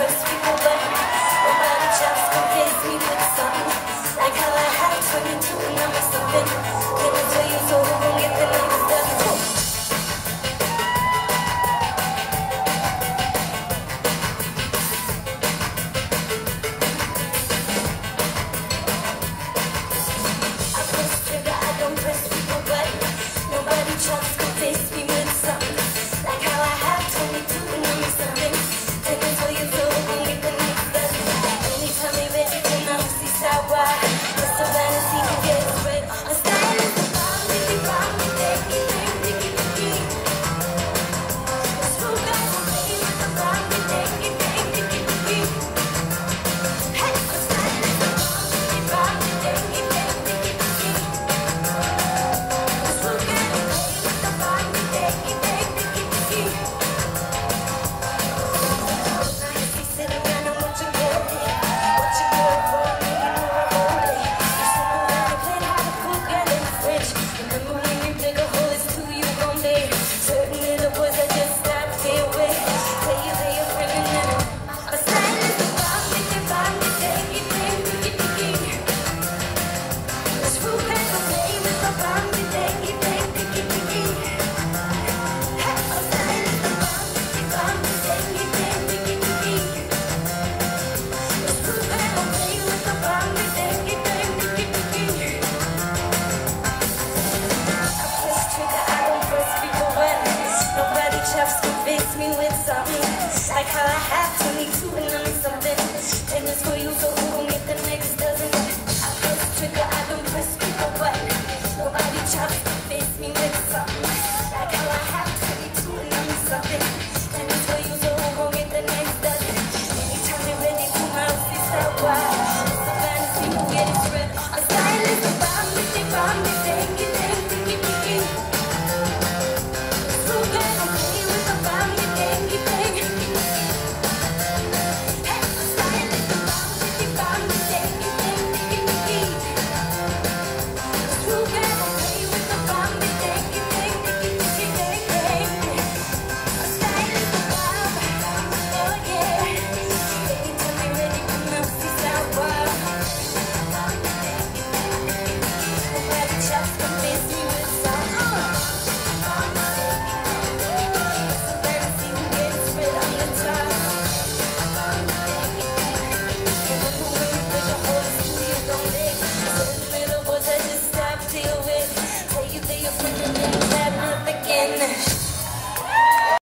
Just